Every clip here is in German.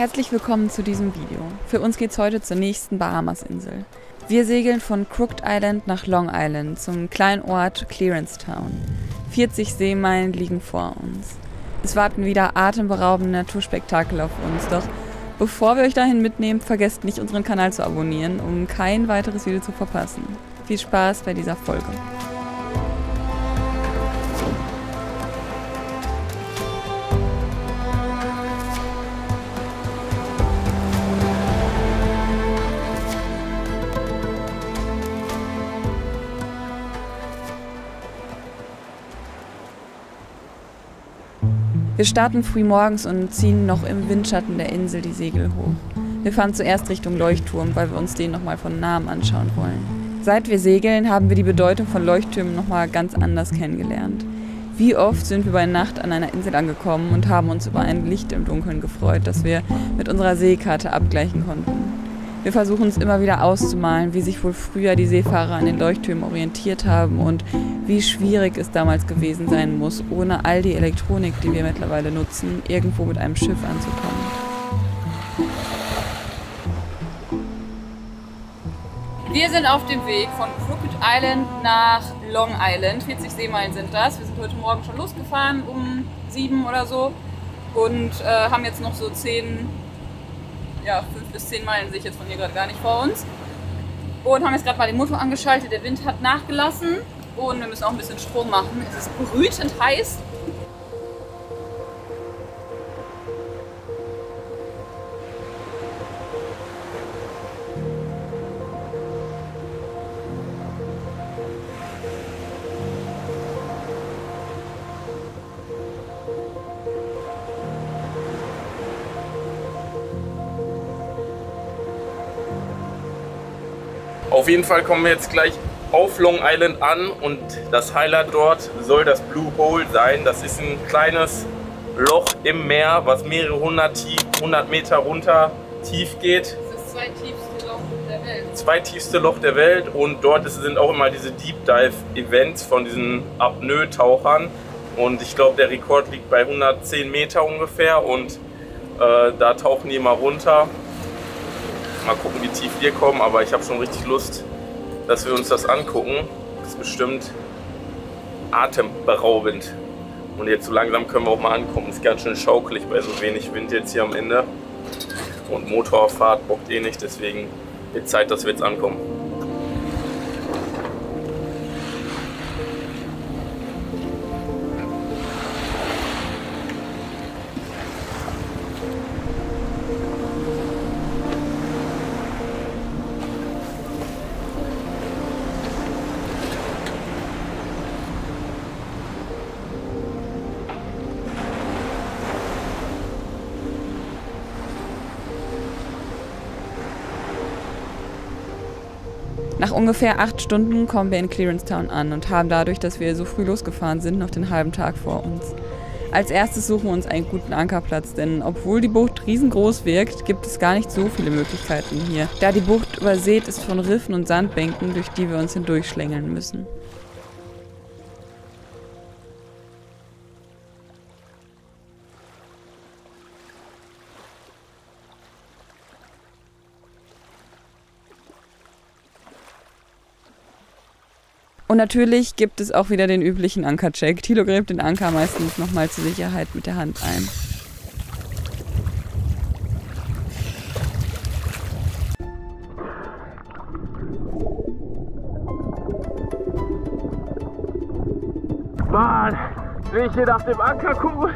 Herzlich willkommen zu diesem Video. Für uns geht's heute zur nächsten Bahamas-Insel. Wir segeln von Crooked Island nach Long Island zum kleinen Ort Clearance Town. 40 Seemeilen liegen vor uns. Es warten wieder atemberaubende Naturspektakel auf uns, doch bevor wir euch dahin mitnehmen, vergesst nicht unseren Kanal zu abonnieren, um kein weiteres Video zu verpassen. Viel Spaß bei dieser Folge. Wir starten früh morgens und ziehen noch im Windschatten der Insel die Segel hoch. Wir fahren zuerst Richtung Leuchtturm, weil wir uns den nochmal von nahem anschauen wollen. Seit wir segeln, haben wir die Bedeutung von Leuchttürmen nochmal ganz anders kennengelernt. Wie oft sind wir bei Nacht an einer Insel angekommen und haben uns über ein Licht im Dunkeln gefreut, das wir mit unserer Seekarte abgleichen konnten. Wir versuchen uns immer wieder auszumalen, wie sich wohl früher die Seefahrer an den Leuchttürmen orientiert haben und wie schwierig es damals gewesen sein muss, ohne all die Elektronik, die wir mittlerweile nutzen, irgendwo mit einem Schiff anzukommen. Wir sind auf dem Weg von Crooked Island nach Long Island. 40 Seemeilen sind das. Wir sind heute Morgen schon losgefahren um sieben oder so und äh, haben jetzt noch so zehn ja, fünf bis zehn Meilen sehe ich jetzt von hier gerade gar nicht vor uns. Und haben jetzt gerade mal den Motor angeschaltet. Der Wind hat nachgelassen und wir müssen auch ein bisschen Strom machen. Es ist brütend heiß. Auf jeden Fall kommen wir jetzt gleich auf Long Island an und das Highlight dort soll das Blue Hole sein. Das ist ein kleines Loch im Meer, was mehrere hundert, tief, 100 Meter runter tief geht. Das ist das zweitiefste Loch der Welt. Zweitiefste Loch der Welt und dort sind auch immer diese Deep Dive Events von diesen Apnoe-Tauchern. Und ich glaube, der Rekord liegt bei 110 Meter ungefähr und äh, da tauchen die immer runter. Mal gucken, wie tief wir kommen, aber ich habe schon richtig Lust, dass wir uns das angucken. Das ist bestimmt atemberaubend. Und jetzt so langsam können wir auch mal ankommen. Ist ganz schön schaukelig bei so wenig Wind jetzt hier am Ende. Und Motorfahrt bockt eh nicht, deswegen wird Zeit, dass wir jetzt ankommen. Ungefähr acht Stunden kommen wir in Clearance Town an und haben dadurch, dass wir so früh losgefahren sind, noch den halben Tag vor uns. Als erstes suchen wir uns einen guten Ankerplatz, denn obwohl die Bucht riesengroß wirkt, gibt es gar nicht so viele Möglichkeiten hier, da die Bucht übersät ist von Riffen und Sandbänken, durch die wir uns hindurchschlängeln müssen. Und natürlich gibt es auch wieder den üblichen Ankercheck. Thilo gräbt den Anker meistens nochmal zur Sicherheit mit der Hand ein. Mann, wenn ich hier nach dem Anker gucke,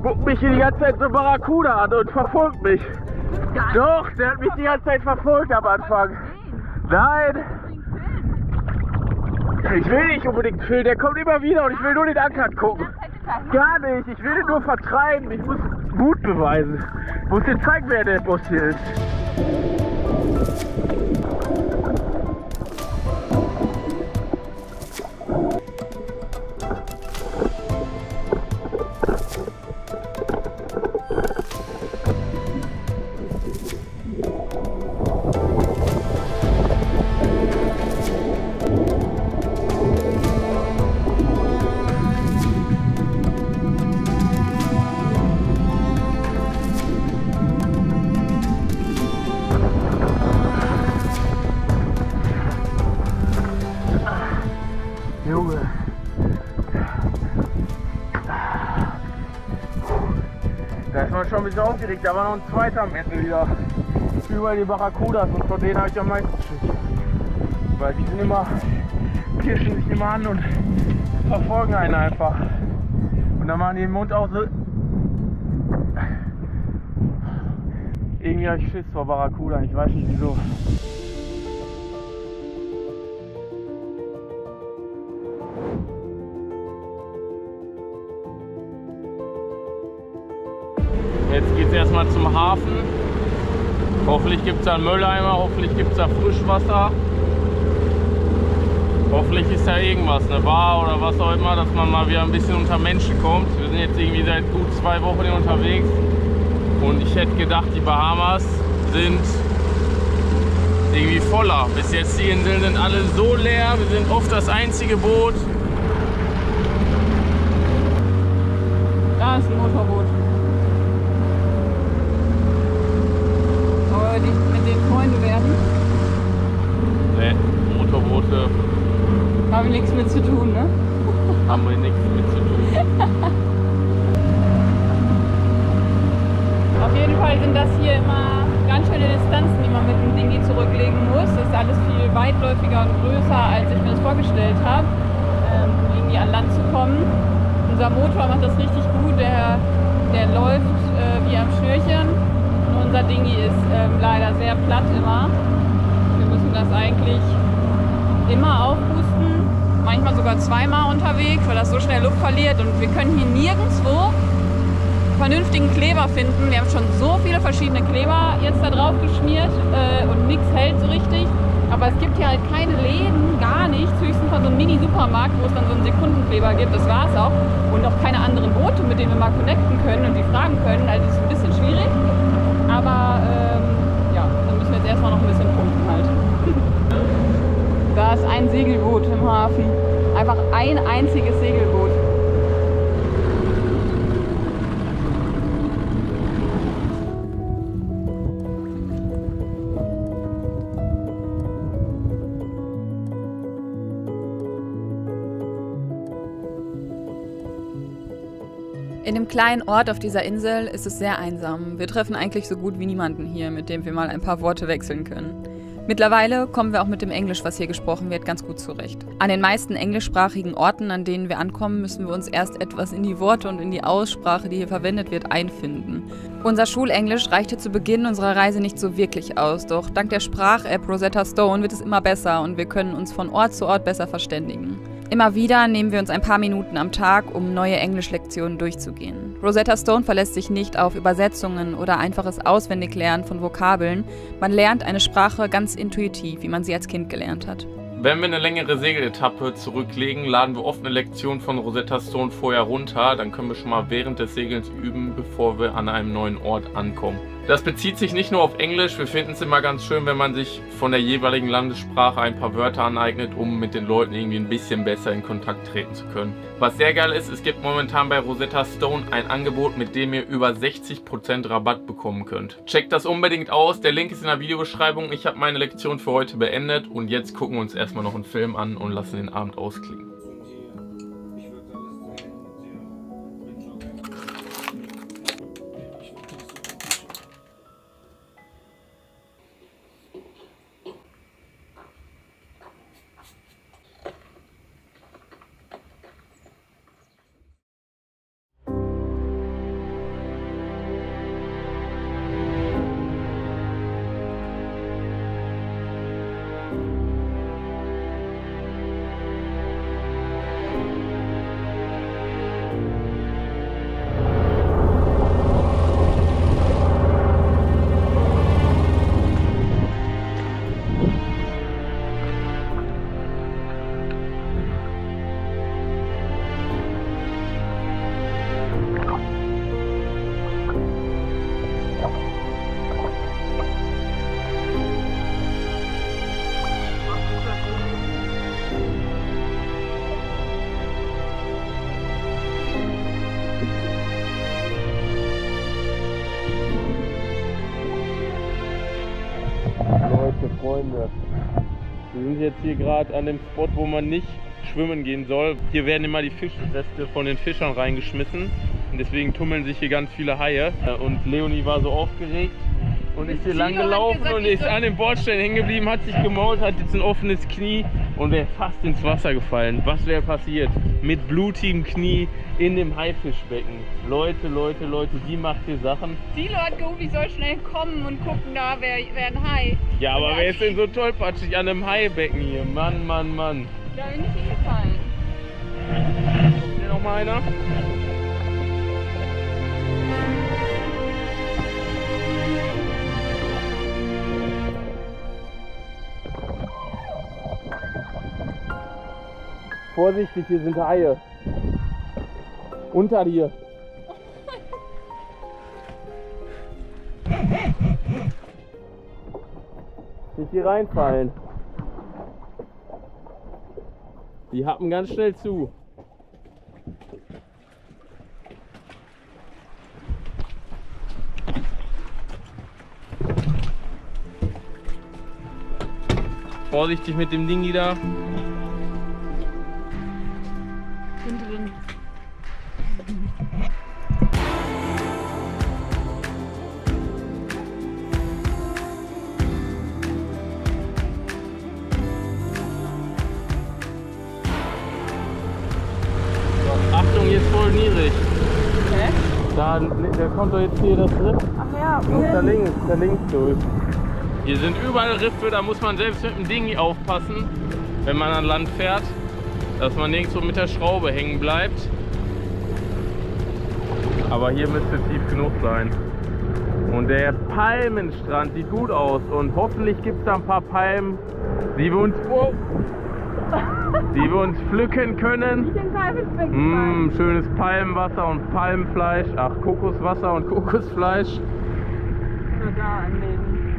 guckt mich hier die ganze Zeit so Barracuda an und verfolgt mich. Doch, der hat mich die ganze Zeit verfolgt am Anfang. Nein. Ich will nicht unbedingt filmen, der kommt immer wieder und ich will nur den Anker gucken. Gar nicht, ich will den nur vertreiben. Ich muss Mut beweisen. Ich muss dir zeigen, wer der Boss hier ist. Ein bisschen aufgeregt. Da war noch ein zweiter am Ende wieder. Überall die Barracudas und vor denen habe ich am meisten Schiss. Weil die sind immer, kirschen sich immer an und verfolgen einen einfach. Und dann machen die den Mund auch so. Irgendwie habe ich Schiss vor Barracuda, ich weiß nicht wieso. Jetzt geht es erstmal zum Hafen. Hoffentlich gibt es da einen Mülleimer, hoffentlich gibt es da Frischwasser. Hoffentlich ist da irgendwas, eine Bar oder was auch immer, dass man mal wieder ein bisschen unter Menschen kommt. Wir sind jetzt irgendwie seit gut zwei Wochen unterwegs und ich hätte gedacht, die Bahamas sind irgendwie voller. Bis jetzt die Inseln sind alle so leer, wir sind oft das einzige Boot. Da ist ein Motorboot. Aber die mit den Freunde werden, Ne, Motorboote haben wir nichts mit zu tun, ne? haben wir nichts mit zu tun. Auf jeden Fall sind das hier immer ganz schöne Distanzen, die man mit dem Dingi zurücklegen muss. Das ist alles viel weitläufiger und größer, als ich mir das vorgestellt habe, ähm, um irgendwie an Land zu kommen. Unser Motor macht das richtig gut, der, der läuft äh, wie am Schnürchen. Unser Dingi ist ähm, leider sehr platt immer. Wir müssen das eigentlich immer aufpusten, manchmal sogar zweimal unterwegs, weil das so schnell Luft verliert. Und wir können hier nirgendwo vernünftigen Kleber finden. Wir haben schon so viele verschiedene Kleber jetzt da drauf geschmiert äh, und nichts hält so richtig. Aber es gibt hier halt keine Läden, gar nichts, höchstens von so einem Mini-Supermarkt, wo es dann so einen Sekundenkleber gibt, das war's auch. Und auch keine anderen Boote, mit denen wir mal connecten können und die fragen können. Also es ist ein bisschen schwierig. Aber ähm, ja, dann müssen wir jetzt erstmal noch ein bisschen pumpen halt. da ist ein Segelboot im Hafen. Einfach ein einziges Segelboot. In dem kleinen Ort auf dieser Insel ist es sehr einsam. Wir treffen eigentlich so gut wie niemanden hier, mit dem wir mal ein paar Worte wechseln können. Mittlerweile kommen wir auch mit dem Englisch, was hier gesprochen wird, ganz gut zurecht. An den meisten englischsprachigen Orten, an denen wir ankommen, müssen wir uns erst etwas in die Worte und in die Aussprache, die hier verwendet wird, einfinden. Unser Schulenglisch reichte zu Beginn unserer Reise nicht so wirklich aus, doch dank der Sprach-App Rosetta Stone wird es immer besser und wir können uns von Ort zu Ort besser verständigen. Immer wieder nehmen wir uns ein paar Minuten am Tag, um neue Englischlektionen durchzugehen. Rosetta Stone verlässt sich nicht auf Übersetzungen oder einfaches Auswendiglernen von Vokabeln. Man lernt eine Sprache ganz intuitiv, wie man sie als Kind gelernt hat. Wenn wir eine längere Segeletappe zurücklegen, laden wir oft eine Lektion von Rosetta Stone vorher runter. Dann können wir schon mal während des Segelns üben, bevor wir an einem neuen Ort ankommen. Das bezieht sich nicht nur auf Englisch. Wir finden es immer ganz schön, wenn man sich von der jeweiligen Landessprache ein paar Wörter aneignet, um mit den Leuten irgendwie ein bisschen besser in Kontakt treten zu können. Was sehr geil ist, es gibt momentan bei Rosetta Stone ein Angebot, mit dem ihr über 60% Rabatt bekommen könnt. Checkt das unbedingt aus. Der Link ist in der Videobeschreibung. Ich habe meine Lektion für heute beendet und jetzt gucken wir uns erstmal noch einen Film an und lassen den Abend ausklingen. Hier gerade an dem Spot, wo man nicht schwimmen gehen soll. Hier werden immer die Fischreste von den Fischern reingeschmissen Deswegen tummeln sich hier ganz viele Haie. Und Leonie war so aufgeregt und ist hier lang gelaufen und ist an dem Bordstein hängen geblieben, hat sich gemault, hat jetzt ein offenes Knie und wäre fast ins Wasser gefallen. Was wäre passiert? Mit blutigem Knie in dem Haifischbecken. Leute, Leute, Leute, die macht hier Sachen. Hat gerufen, ich soll schnell kommen und gucken da, wer, wer ein Hai. Ja, aber wer ist denn so tollpatschig an einem Haibecken hier? Mann, Mann, Mann. Da bin ich hingefallen. Hier noch mal einer? Vorsichtig, hier sind Haie. Unter dir. Nicht hier reinfallen. Die happen ganz schnell zu. Vorsichtig mit dem Dingi da. Voll niedrig. Hä? Da, da kommt doch jetzt hier das Riff. Ach ja, Da links, da links durch. Hier sind überall Riffe, da muss man selbst mit dem Dingi aufpassen, wenn man an Land fährt, dass man nirgendwo mit der Schraube hängen bleibt. Aber hier müsste tief genug sein. Und der Palmenstrand sieht gut aus und hoffentlich gibt es da ein paar Palmen, die wir uns, oh, die wir uns pflücken können. Mm, schönes Palmenwasser und Palmenfleisch. Ach, Kokoswasser und Kokosfleisch. Nur da anlegen.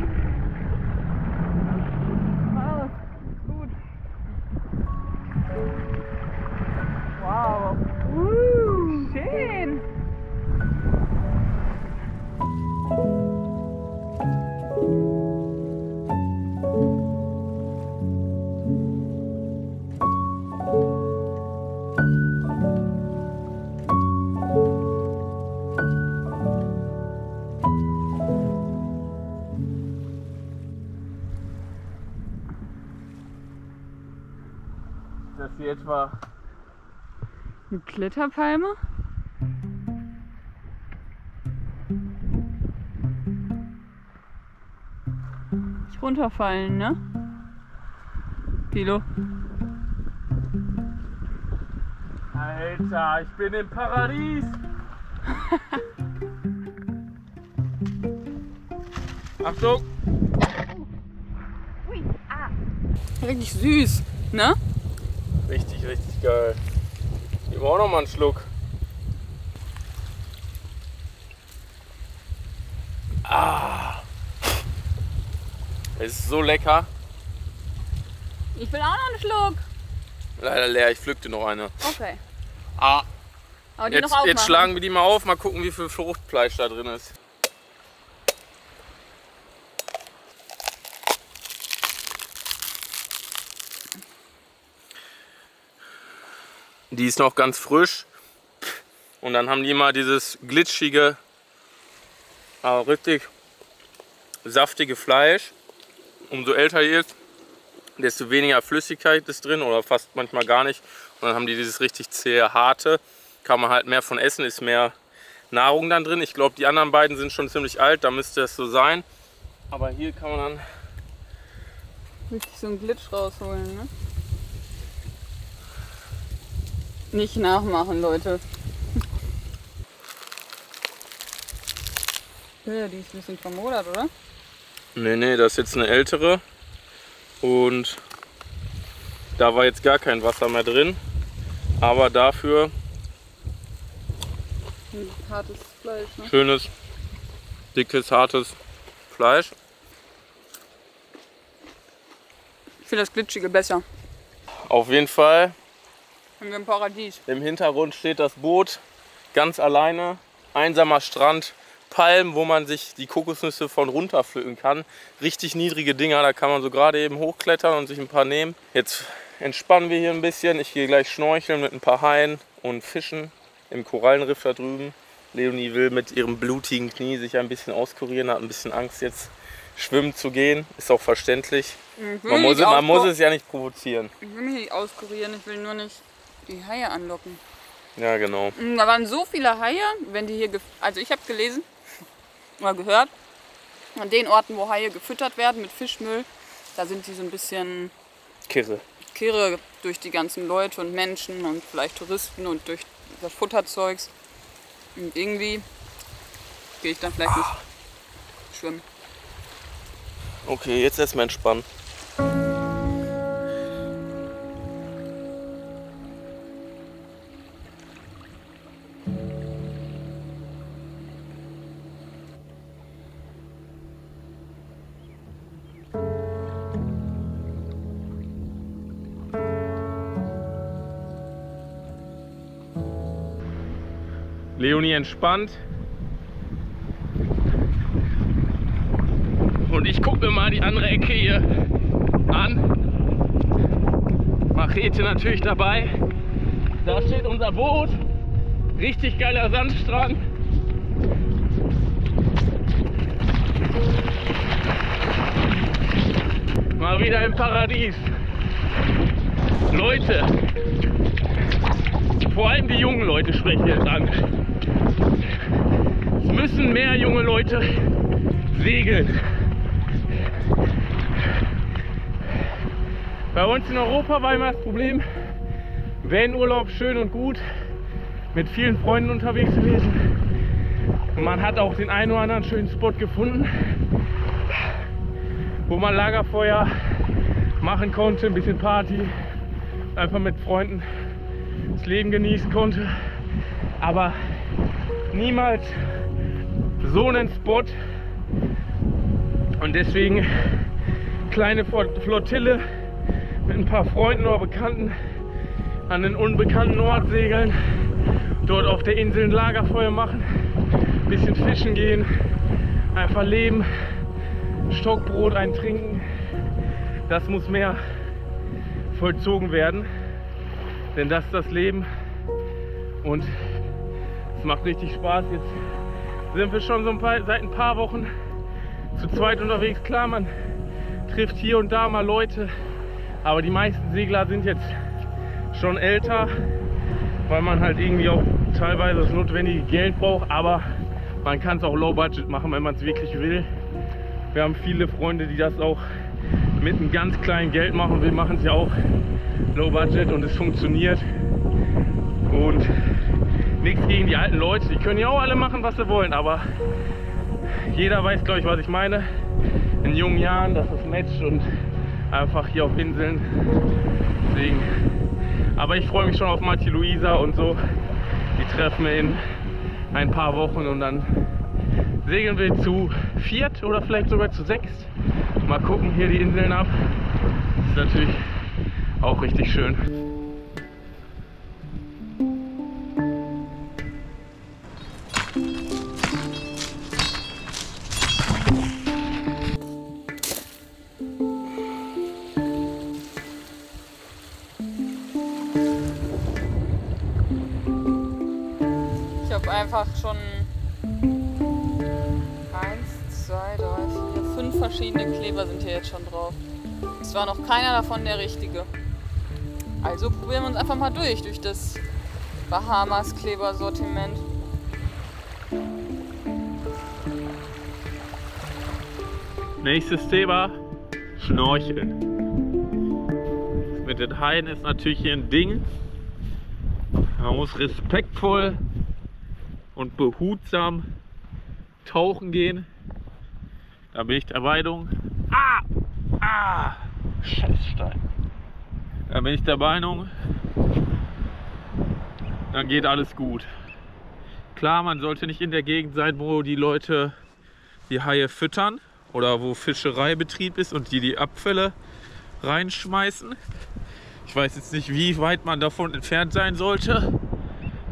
Eine Kletterpalme? Nicht runterfallen, ne? Kilo. Alter, ich bin im Paradies. Achtung! Richtig süß, ne? Richtig, richtig geil. Mir auch noch mal einen Schluck. Ah. Es ist so lecker. Ich will auch noch einen Schluck. Leider leer, ich pflückte noch eine. Okay. Ah, Aber die jetzt, jetzt schlagen wir die mal auf, mal gucken, wie viel Fruchtfleisch da drin ist. Die ist noch ganz frisch. Und dann haben die immer dieses glitschige, aber richtig saftige Fleisch. Umso älter die ist, desto weniger Flüssigkeit ist drin oder fast manchmal gar nicht. Und dann haben die dieses richtig zähe, harte. Kann man halt mehr von essen, ist mehr Nahrung dann drin. Ich glaube, die anderen beiden sind schon ziemlich alt, da müsste es so sein. Aber hier kann man dann Richtig so einen Glitch rausholen, ne? Nicht nachmachen, Leute. Ja, die ist ein bisschen vermodert, oder? Nee, nee, das ist jetzt eine ältere. Und da war jetzt gar kein Wasser mehr drin. Aber dafür Ein hartes Fleisch, ne? schönes, dickes, hartes Fleisch. Ich finde das Glitschige besser. Auf jeden Fall Haben wir im Paradies. Im Hintergrund steht das Boot ganz alleine. Einsamer Strand, Palmen, wo man sich die Kokosnüsse von runter pflücken kann. Richtig niedrige Dinger, da kann man so gerade eben hochklettern und sich ein paar nehmen. Jetzt entspannen wir hier ein bisschen. Ich gehe gleich schnorcheln mit ein paar Haien und Fischen im Korallenriff da drüben. Leonie will mit ihrem blutigen Knie sich ein bisschen auskurieren, hat ein bisschen Angst jetzt schwimmen zu gehen. Ist auch verständlich. Man, muss, man muss es ja nicht provozieren. Ich will mich nicht auskurieren, ich will nur nicht die Haie anlocken. Ja, genau. Mm, Da waren so viele Haie, wenn die hier, also ich habe gelesen oder gehört, an den Orten, wo Haie gefüttert werden mit Fischmüll, da sind die so ein bisschen Kirre. kirre durch die ganzen Leute und Menschen und vielleicht Touristen und durch das Futterzeugs. Und irgendwie gehe ich dann vielleicht nicht schwimmen. Okay, jetzt erstmal entspannen. Leonie entspannt. Und ich gucke mir mal die andere Ecke hier an. Machete natürlich dabei. Da steht unser Boot. Richtig geiler Sandstrand. Mal wieder im Paradies. Leute, vor allem die jungen Leute spreche ich jetzt an. Es müssen mehr junge Leute segeln. Bei uns in Europa war immer das Problem, wenn Urlaub schön und gut, mit vielen Freunden unterwegs gewesen. Und man hat auch den einen oder anderen schönen Spot gefunden, wo man Lagerfeuer machen konnte, ein bisschen Party, einfach mit Freunden das Leben genießen konnte. Aber niemals so einen Spot. Und deswegen kleine Flot- Flottille mit ein paar Freunden oder Bekannten an den unbekannten Ort segeln, dort auf der Insel ein Lagerfeuer machen, ein bisschen fischen gehen, einfach leben, Stockbrot eintrinken. Das muss mehr vollzogen werden, denn das ist das Leben und macht richtig Spaß. Jetzt sind wir schon so ein paar, seit ein paar Wochen zu zweit unterwegs. Klar, man trifft hier und da mal Leute, aber die meisten Segler sind jetzt schon älter, weil man halt irgendwie auch teilweise das notwendige Geld braucht, aber man kann es auch low budget machen, wenn man es wirklich will. Wir haben viele Freunde, die das auch mit einem ganz kleinen Geld machen. Wir machen es ja auch low budget und es funktioniert. Und nichts gegen die alten Leute, die können ja auch alle machen, was sie wollen, aber jeder weiß, glaube ich, was ich meine. In jungen Jahren, dass es matcht und einfach hier auf Inseln. Deswegen. Aber ich freue mich schon auf Marti Luisa und so. Die treffen wir in ein paar Wochen und dann segeln wir zu viert oder vielleicht sogar zu sechst. Mal gucken hier die Inseln ab. Ist natürlich auch richtig schön. Einfach schon eins, zwei, drei, vier, fünf verschiedene Kleber sind hier jetzt schon drauf. Es war noch keiner davon der richtige. Also probieren wir uns einfach mal durch, durch das Bahamas Klebersortiment. Nächstes Thema: Schnorcheln. Mit den Haien ist natürlich hier ein Ding. Man muss respektvoll und behutsam tauchen gehen. Da bin ich der Meinung. Ah! Ah! Scheißstein. Da bin ich der Meinung, dann geht alles gut. Klar, man sollte nicht in der Gegend sein, wo die Leute die Haie füttern oder wo Fischereibetrieb ist und die die Abfälle reinschmeißen. Ich weiß jetzt nicht, wie weit man davon entfernt sein sollte.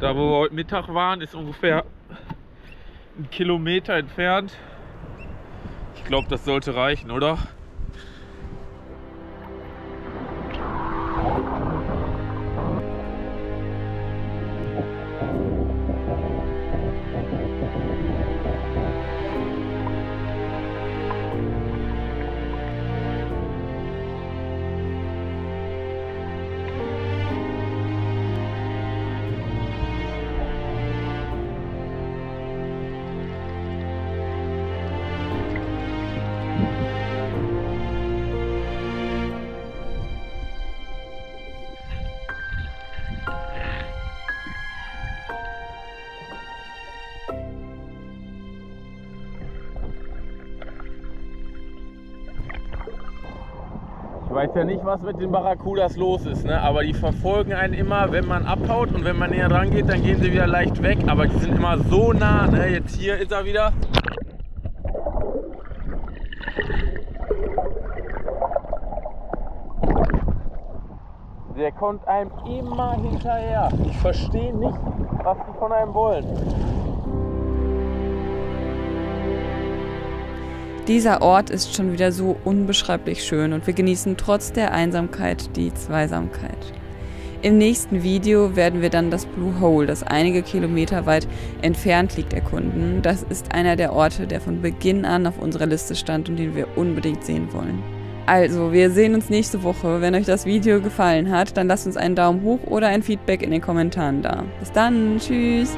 Da, wo wir heute Mittag waren, ist ungefähr ein Kilometer entfernt. Ich glaube, das sollte reichen, oder? Weiß ja nicht, was mit den Barracudas los ist, ne? aber die verfolgen einen immer, wenn man abhaut und wenn man näher dran geht, dann gehen sie wieder leicht weg, aber die sind immer so nah. Ne? Jetzt hier ist er wieder. Der kommt einem immer hinterher. Ich verstehe nicht, was die von einem wollen. Dieser Ort ist schon wieder so unbeschreiblich schön und wir genießen trotz der Einsamkeit die Zweisamkeit. Im nächsten Video werden wir dann das Blue Hole, das einige Kilometer weit entfernt liegt, erkunden. Das ist einer der Orte, der von Beginn an auf unserer Liste stand und den wir unbedingt sehen wollen. Also, wir sehen uns nächste Woche. Wenn euch das Video gefallen hat, dann lasst uns einen Daumen hoch oder ein Feedback in den Kommentaren da. Bis dann, tschüss!